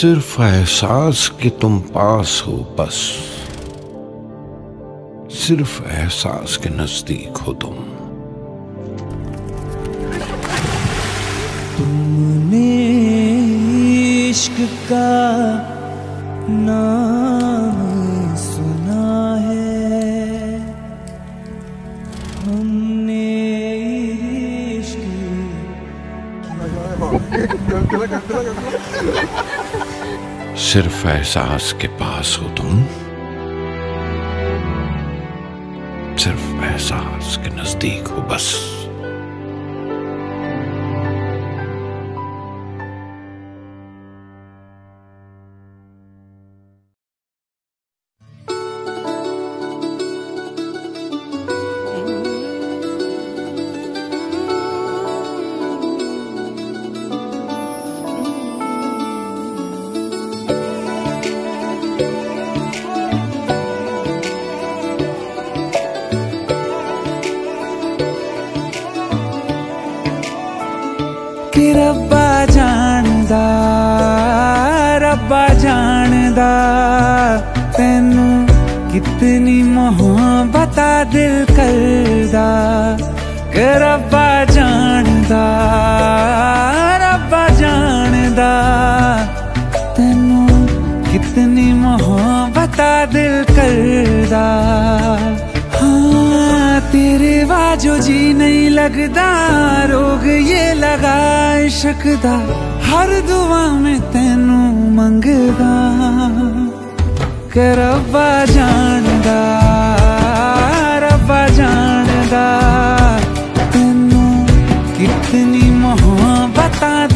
सिर्फ़ एहसास कि तुम पास हो, बस। सिर्फ़ एहसास के नज़दीक हो तुम। तुमने इश्क का नाम सुना है। हमने सिर्फ़ एहसास के पास हो तुम। सिर्फ़ एहसास के नज़दीक हो बस। ਕਿ ਰੱਬਾ ਜਾਣਦਾ ਰੱਬਾ ਜਾਣਦਾ ਤੈਨੂੰ ਕਿਤਨੀ ਮੁਹੱਬਤ ਆ ਦਿਲ ਕਰਦਾ। ਕਿ ਰੱਬਾ ਜਾਣਦਾ ਜੋ ਜੀ ਨਹੀਂ ਲੱਗਦਾ ਰੋਗ ਇਹ ਲਗਾ ਇਸ਼ਕ ਦਾ ਹਰ ਦੁਆ ਮੈਂ ਤੈਨੂੰ ਮੰਗਦਾ ਕਰਬਾ ਜਾਣਦਾ ਰੱਬਾ ਜਾਣਦਾ ਤੈਨੂੰ ਕਿਤਨੀ ਮੁਹੱਬਤਾਂ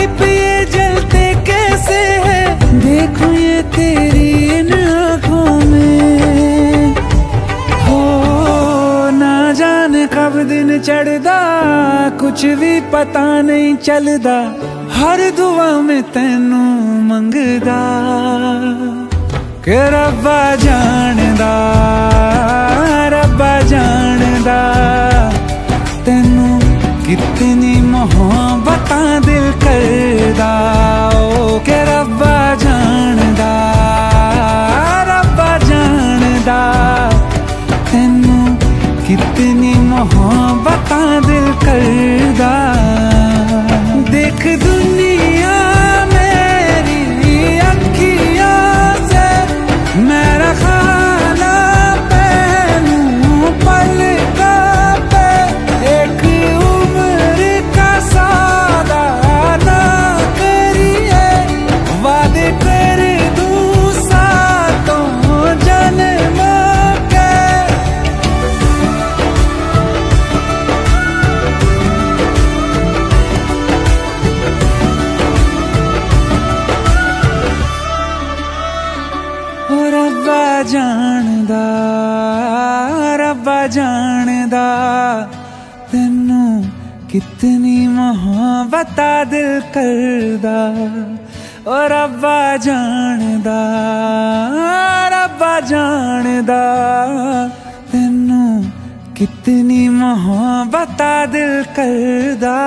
दीप ये जलते कैसे है देखो ये तेरी इन आंखों में हो ना जाने कब दिन चढ़दा कुछ भी पता नहीं चलदा हर दुआ में तैनू मंगदा कि रब्बा जानदा रब्बा जानदा तैनू कितनी मोहब्बत ਕਰਦਾ ਓ ਕਿ ਰੱਬਾ ਰੱਬਾ ਜਾਣਦਾ ਰੱਬਾ ਜਾਣਦਾ। ਤੈਨੂੰ ਕਿਤਨੀ ਮੁਹੱਬਤ ਆ ਦਿਲ ਕਰਦਾ। ਓ ਰੱਬਾ ਜਾਣਦਾ ਰੱਬਾ ਜਾਣਦਾ। ਤੈਨੂੰ ਕਿਤਨੀ ਮੁਹੱਬਤ ਆ ਦਿਲ ਕਰਦਾ।